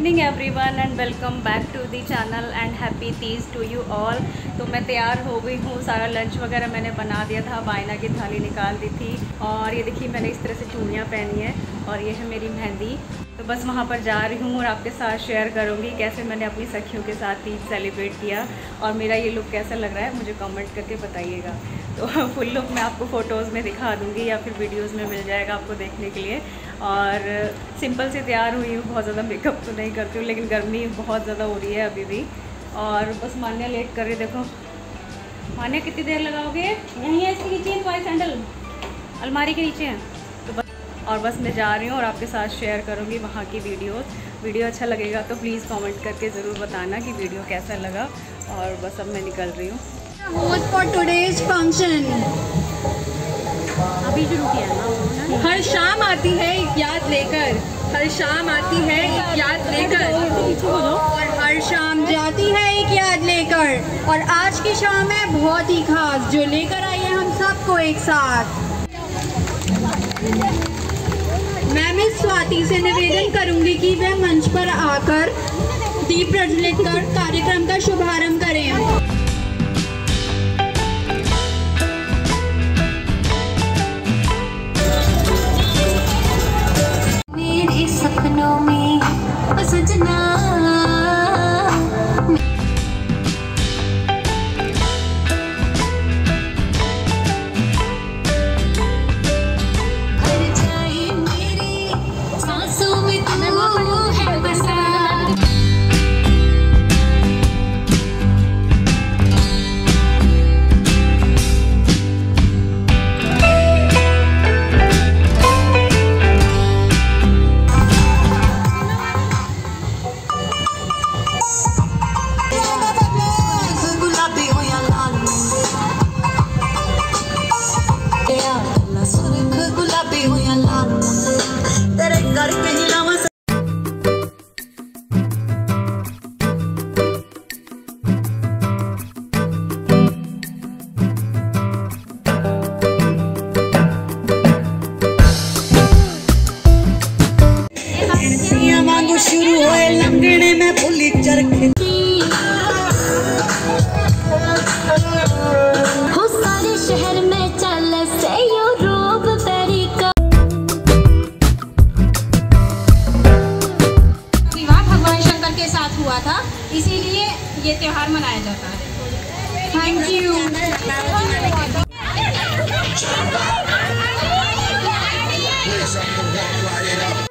Welcome back to the channel and happy Teej to you all तो मैं तैयार हो गई हूँ। सारा लंच वगैरह मैंने बना दिया था। बायना की थाली निकाल दी थी। और ये देखिए, मैंने इस तरह से चूड़ियाँ पहनी है, और ये है मेरी मेहंदी। तो बस वहाँ पर जा रही हूँ और आपके साथ शेयर करूँगी कैसे मैंने अपनी सखियों के साथ तीज सेलिब्रेट किया। और मेरा ये लुक कैसा लग रहा है, मुझे कमेंट करके बताइएगा। तो फुल लुक मैं आपको फ़ोटोज़ में दिखा दूँगी या फिर वीडियोज़ में मिल जाएगा आपको देखने के लिए। और सिंपल से तैयार हुई हूँ, बहुत ज़्यादा मेकअप तो नहीं करती हूँ, लेकिन गर्मी बहुत ज़्यादा हो रही है अभी भी। और बस मान्या लेट कर रही देखो। मान्या, कितनी देर लगाओगे? यहीं है इसके नीचे है सैंडल अलमारी के नीचे हैं। तो बस और बस मैं जा रही हूँ और आपके साथ शेयर करूँगी वहाँ की वीडियो वीडियो अच्छा लगेगा तो प्लीज़ कमेंट करके ज़रूर बताना कि वीडियो कैसा लगा। और बस अब मैं निकल रही हूँ। Host for today's function. अभी शुरू किया ना हर शाम आती है एक याद लेकर। हर शाम आती है एक याद लेकर। और हर शाम जाती है एक याद लेकर। और आज की शाम है बहुत ही खास जो लेकर आई है हम सबको एक साथ। मैं मिस स्वाति से निवेदन करूँगी कि वह मंच पर आकर दीप प्रज्वलित कर कार्यक्रम का शुभारंभ करें। मेरे सपनों में ओ सजना हर blaze up the walk, light it up.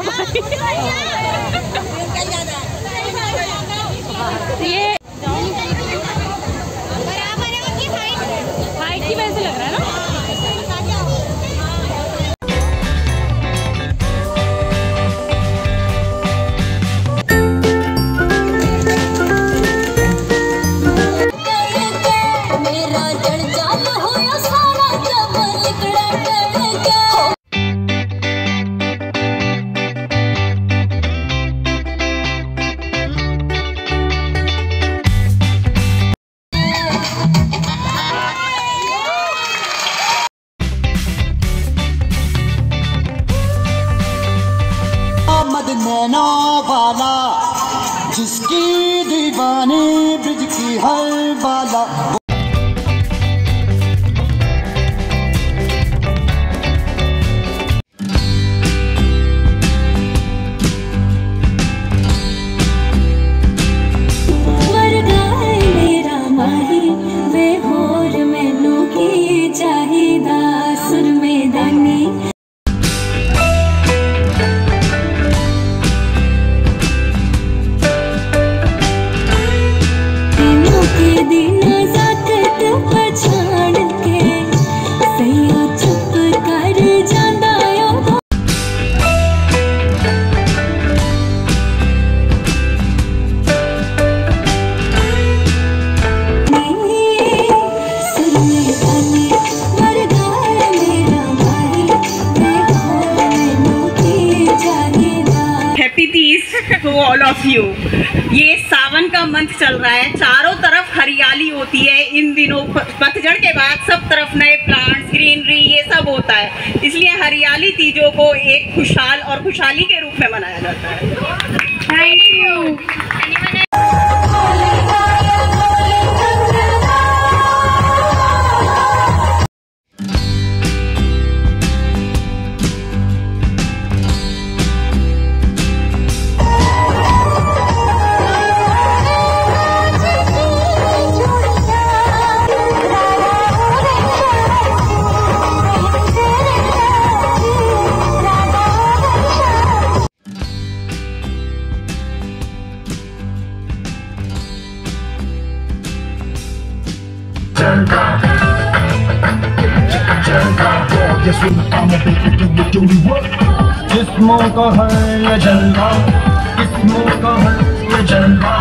आप ये नैना वाला जिसकी दीवानी ब्रिज की हर बाला। दिनों के दिन साकत पछाड़ के सैया सावन का मंथ चल रहा है। चारों तरफ़ हरियाली होती है। इन दिनों पतझड़ के बाद सब तरफ़ नए प्लांट्स ग्रीनरी ये सब होता है। इसलिए हरियाली तीजों को एक खुशहाल और खुशहाली के रूप में मनाया जाता है। थैंक यू जिस्मों का है ये जलवा किस्मों का है जलवा